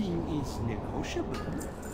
Nothing is negotiable.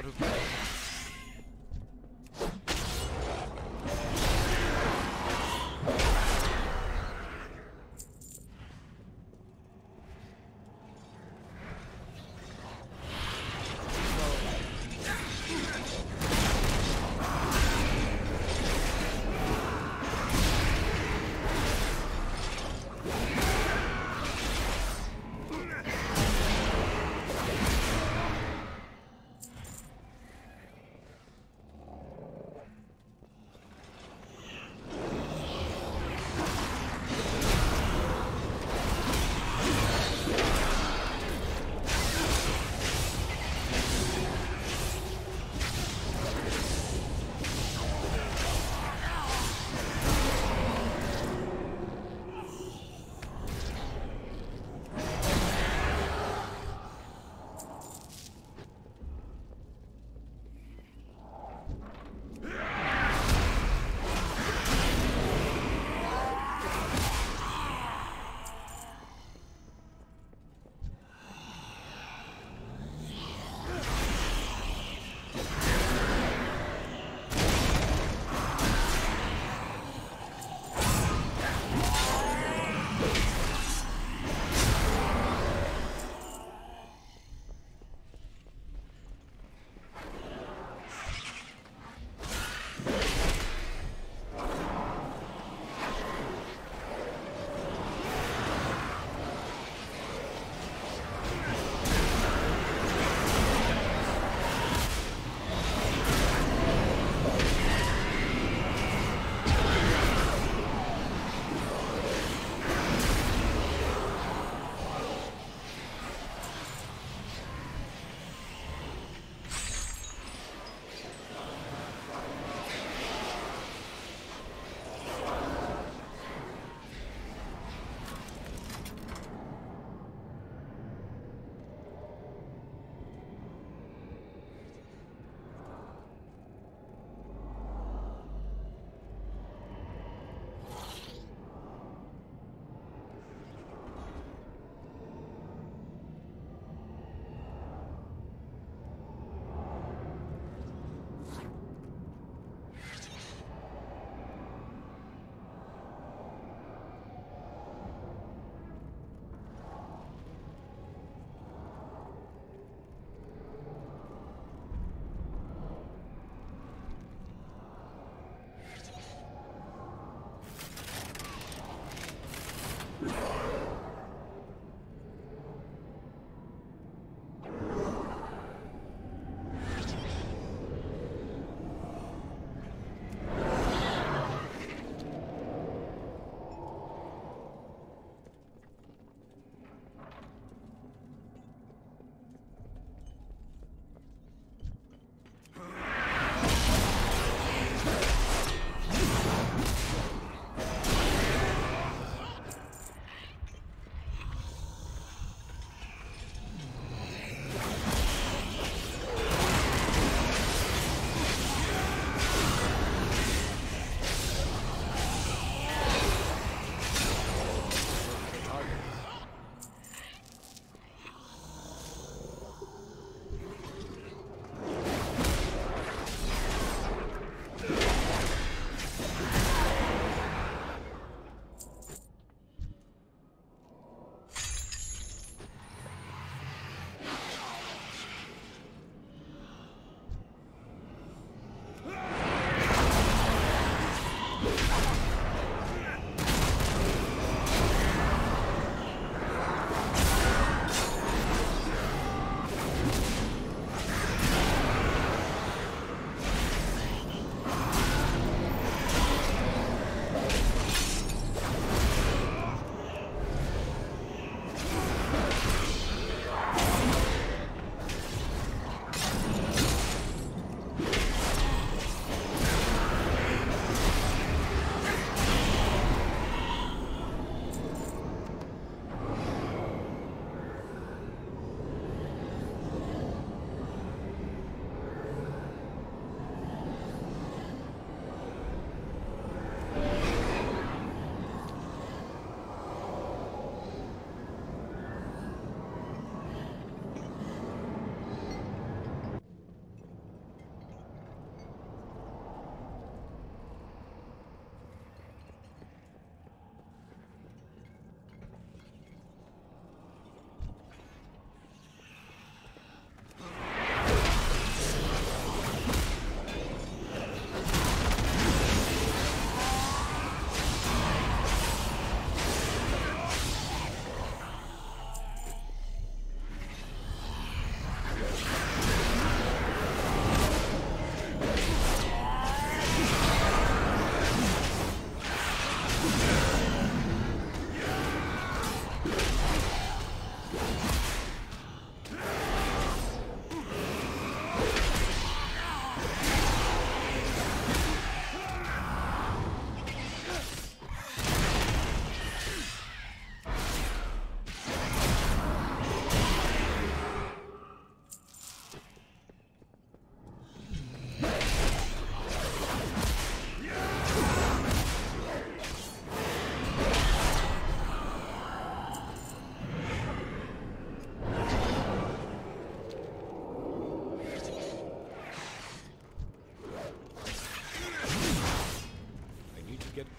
Out of.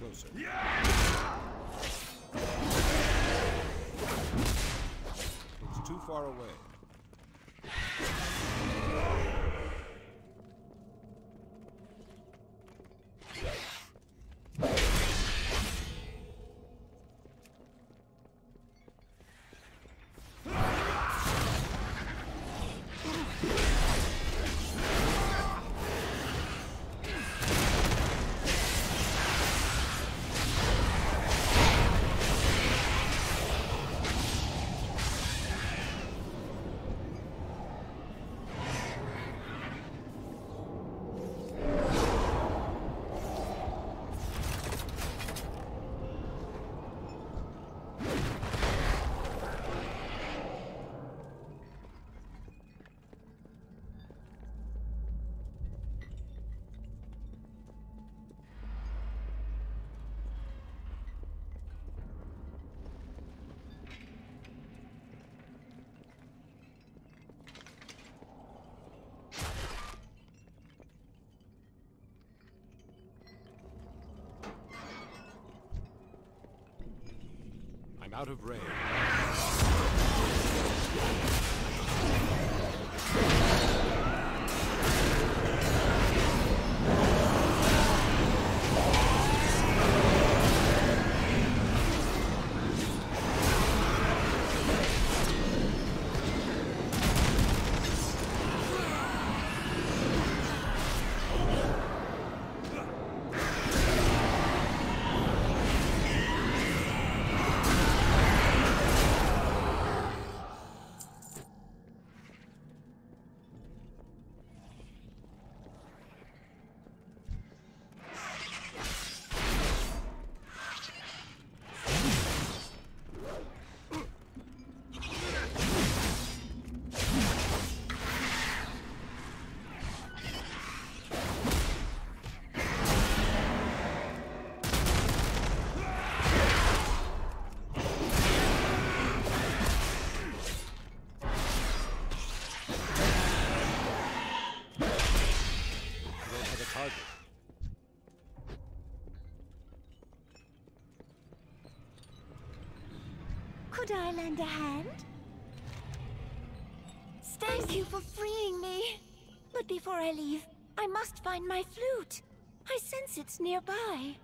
Closer. It's too far away. I'm out of range. Could I lend a hand? Thank you for freeing me. But before I leave, I must find my flute. I sense it's nearby.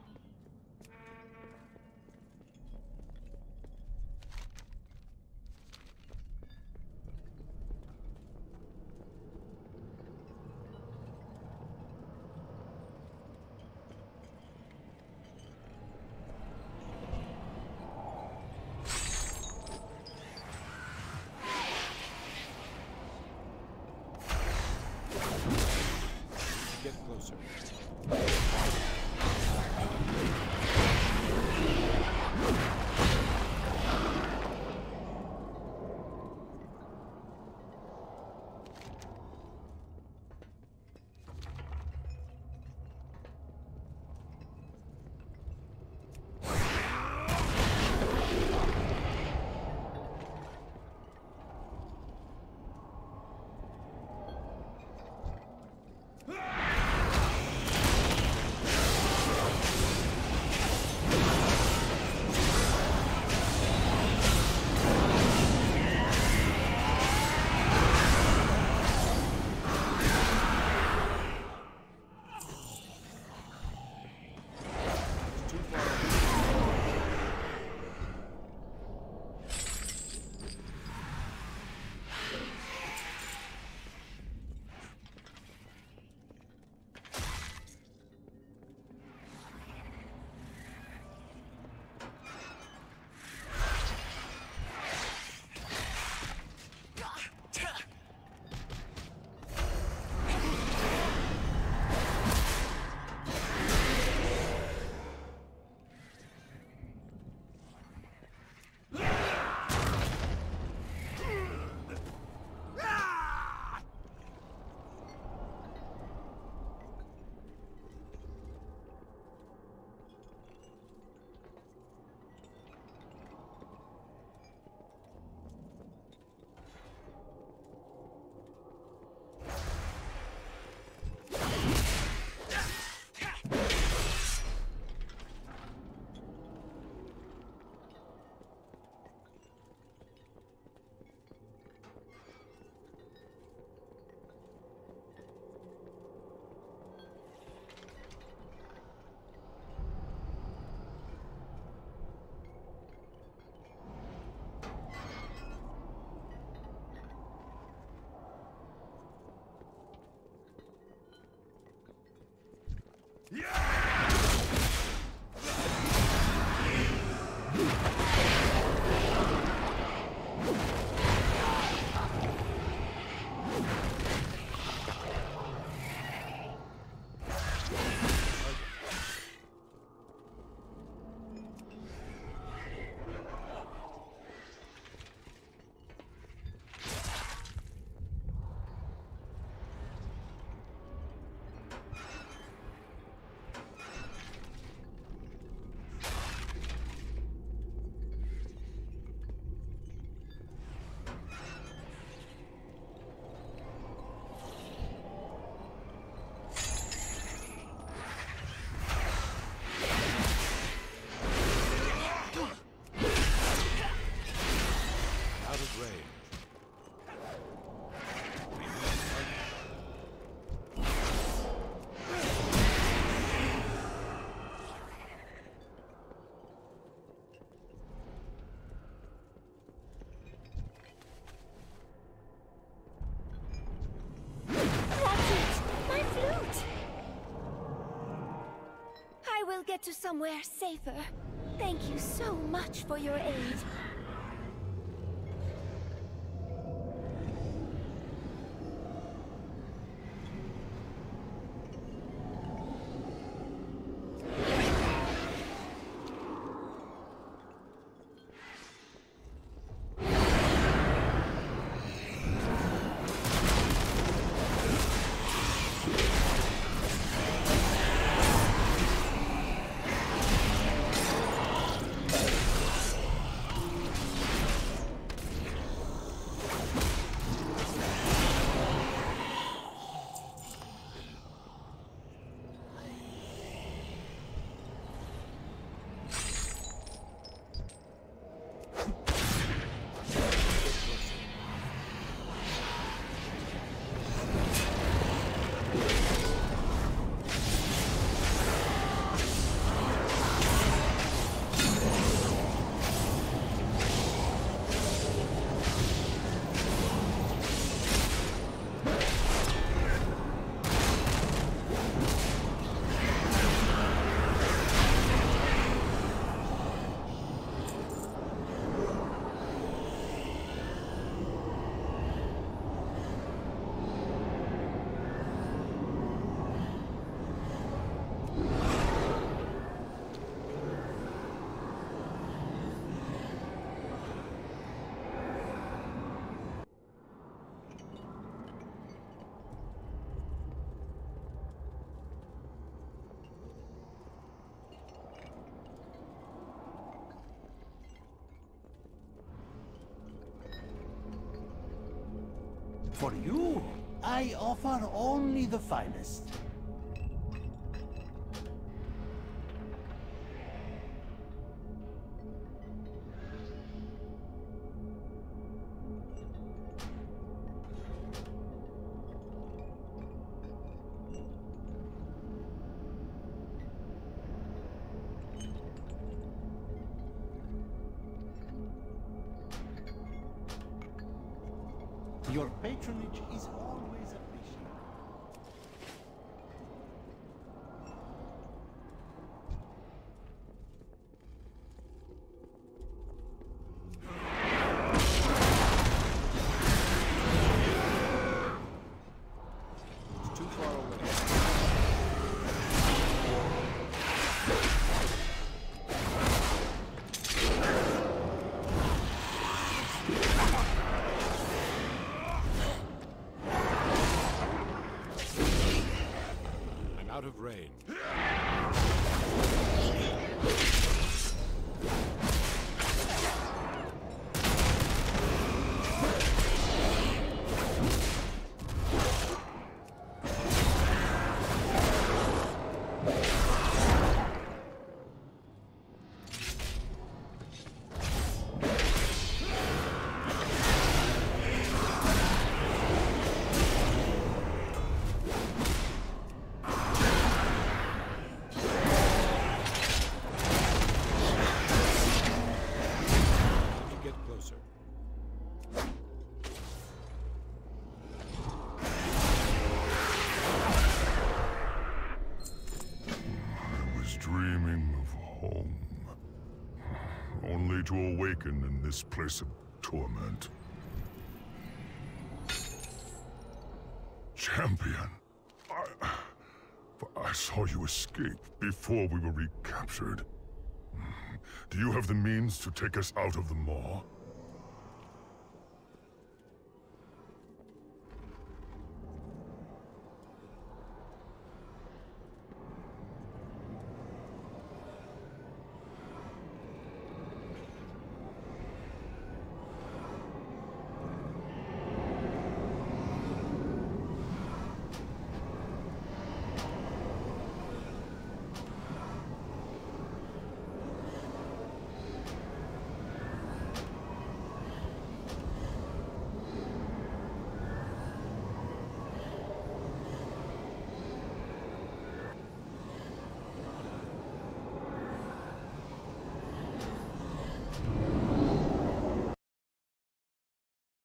Somewhere safer. Thank you so much for your aid. For you, I offer only the finest. Your patronage is always awaken in this place of torment. Champion! I... I saw you escape before we were recaptured. Do you have the means to take us out of the maw?